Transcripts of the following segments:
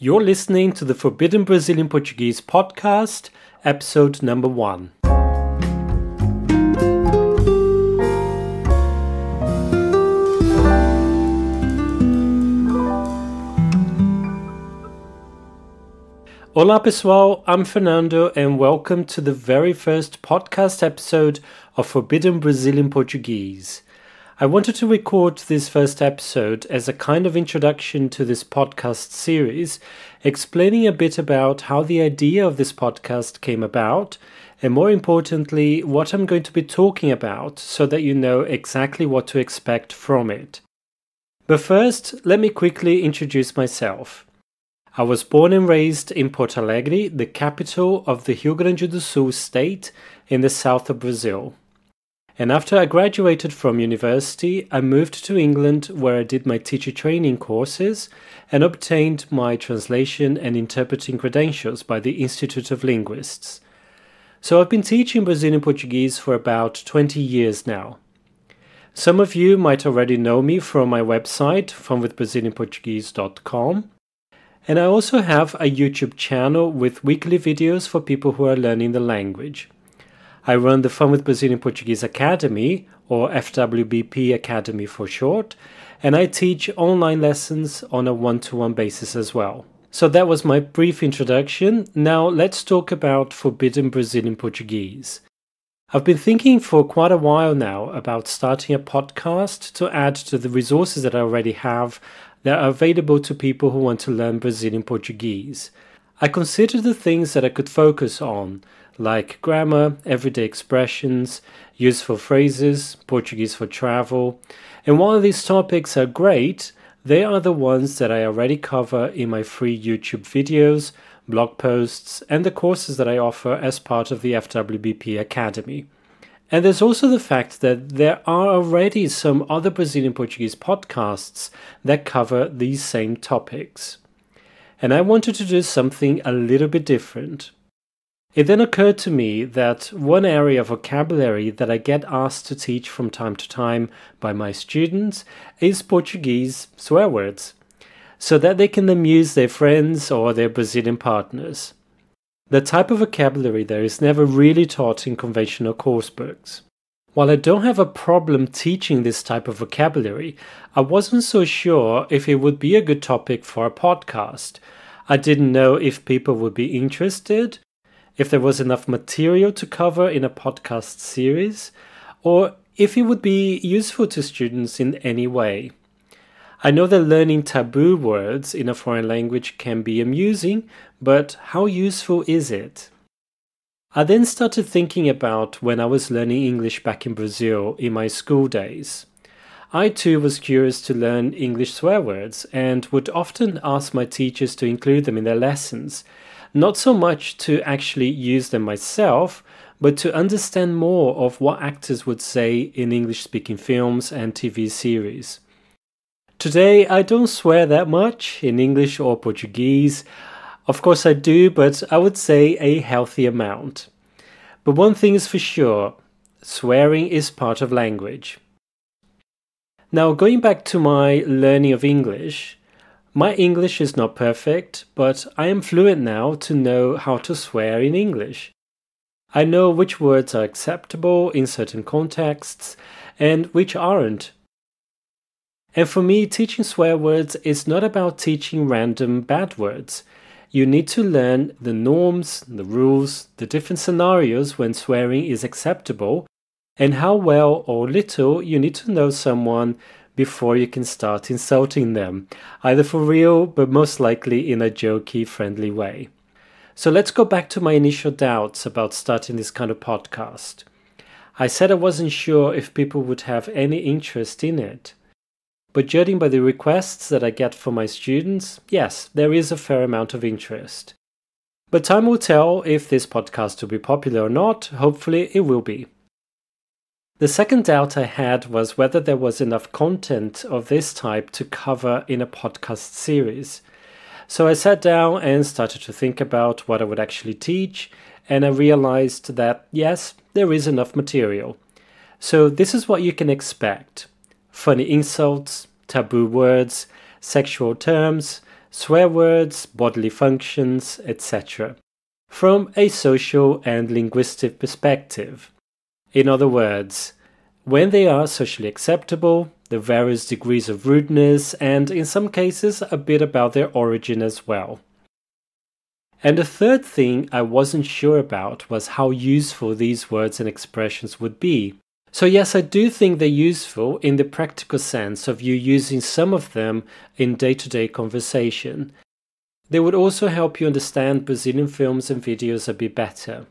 You're listening to the Forbidden Brazilian Portuguese podcast, episode number one. Olá pessoal, I'm Fernando and welcome to the very first podcast episode of Forbidden Brazilian Portuguese. I wanted to record this first episode as a kind of introduction to this podcast series, explaining a bit about how the idea of this podcast came about, and more importantly, what I'm going to be talking about so that you know exactly what to expect from it. But first, let me quickly introduce myself. I was born and raised in Porto Alegre, the capital of the Rio Grande do Sul state in the south of Brazil. And after I graduated from university, I moved to England where I did my teacher training courses and obtained my translation and interpreting credentials by the Institute of Linguists. So I've been teaching Brazilian Portuguese for about 20 years now. Some of you might already know me from my website, funwithbrazilianportuguese.com. And I also have a YouTube channel with weekly videos for people who are learning the language. I run the Fun with Brazilian Portuguese Academy, or FWBP Academy for short, and I teach online lessons on a one to one basis as well. So that was my brief introduction. Now let's talk about Forbidden Brazilian Portuguese. I've been thinking for quite a while now about starting a podcast to add to the resources that I already have that are available to people who want to learn Brazilian Portuguese. I considered the things that I could focus on, like grammar, everyday expressions, useful phrases, Portuguese for travel. And while these topics are great, they are the ones that I already cover in my free YouTube videos, blog posts, and the courses that I offer as part of the FWBP Academy. And there's also the fact that there are already some other Brazilian Portuguese podcasts that cover these same topics. And I wanted to do something a little bit different. It then occurred to me that one area of vocabulary that I get asked to teach from time to time by my students is Portuguese swear words, so that they can amuse their friends or their Brazilian partners. The type of vocabulary there is never really taught in conventional course books. While I don't have a problem teaching this type of vocabulary, I wasn't so sure if it would be a good topic for a podcast. I didn't know if people would be interested if there was enough material to cover in a podcast series, or if it would be useful to students in any way. I know that learning taboo words in a foreign language can be amusing, but how useful is it? I then started thinking about when I was learning English back in Brazil in my school days. I too was curious to learn English swear words and would often ask my teachers to include them in their lessons, not so much to actually use them myself, but to understand more of what actors would say in English speaking films and TV series. Today, I don't swear that much in English or Portuguese. Of course, I do, but I would say a healthy amount. But one thing is for sure swearing is part of language. Now, going back to my learning of English, my English is not perfect, but I am fluent now to know how to swear in English. I know which words are acceptable in certain contexts and which aren't. And for me, teaching swear words is not about teaching random bad words. You need to learn the norms, the rules, the different scenarios when swearing is acceptable, and how well or little you need to know someone before you can start insulting them, either for real, but most likely in a jokey, friendly way. So let's go back to my initial doubts about starting this kind of podcast. I said I wasn't sure if people would have any interest in it. But judging by the requests that I get from my students, yes, there is a fair amount of interest. But time will tell if this podcast will be popular or not. Hopefully, it will be. The second doubt I had was whether there was enough content of this type to cover in a podcast series. So I sat down and started to think about what I would actually teach, and I realized that yes, there is enough material. So this is what you can expect funny insults, taboo words, sexual terms, swear words, bodily functions, etc., from a social and linguistic perspective. In other words, when they are socially acceptable, the various degrees of rudeness, and in some cases, a bit about their origin as well. And the third thing I wasn't sure about was how useful these words and expressions would be. So, yes, I do think they're useful in the practical sense of you using some of them in day to day conversation. They would also help you understand Brazilian films and videos a bit better.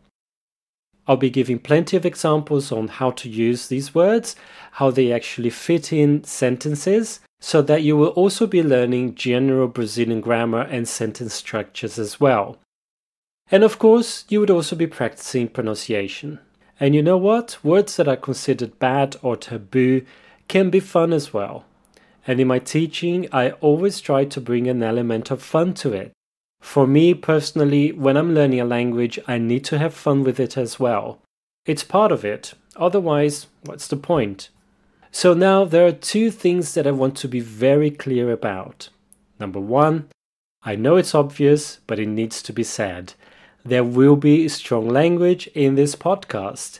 I'll be giving plenty of examples on how to use these words, how they actually fit in sentences, so that you will also be learning general Brazilian grammar and sentence structures as well. And of course, you would also be practicing pronunciation. And you know what? Words that are considered bad or taboo can be fun as well. And in my teaching, I always try to bring an element of fun to it. For me personally, when I'm learning a language, I need to have fun with it as well. It's part of it. Otherwise, what's the point? So now there are two things that I want to be very clear about. Number one, I know it's obvious, but it needs to be said. There will be strong language in this podcast.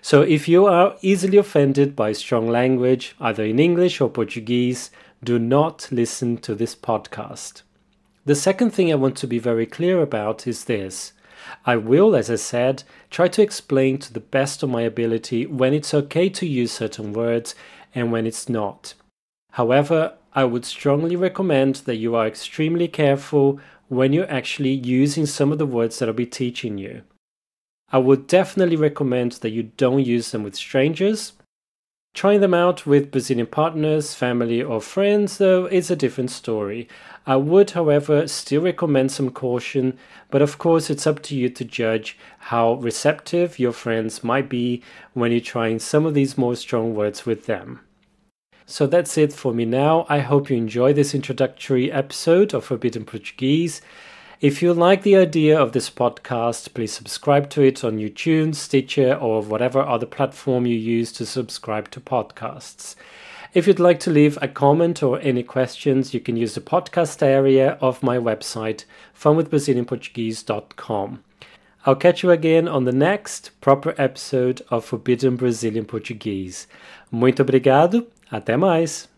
So if you are easily offended by strong language, either in English or Portuguese, do not listen to this podcast. The second thing I want to be very clear about is this. I will, as I said, try to explain to the best of my ability when it's okay to use certain words and when it's not. However, I would strongly recommend that you are extremely careful when you're actually using some of the words that I'll be teaching you. I would definitely recommend that you don't use them with strangers Trying them out with Brazilian partners, family, or friends, though, is a different story. I would, however, still recommend some caution, but of course, it's up to you to judge how receptive your friends might be when you're trying some of these more strong words with them. So that's it for me now. I hope you enjoy this introductory episode of Forbidden Portuguese. If you like the idea of this podcast, please subscribe to it on YouTube, Stitcher, or whatever other platform you use to subscribe to podcasts. If you'd like to leave a comment or any questions, you can use the podcast area of my website, funwithbrazilianportuguese.com. I'll catch you again on the next proper episode of Forbidden Brazilian Portuguese. Muito obrigado, até mais!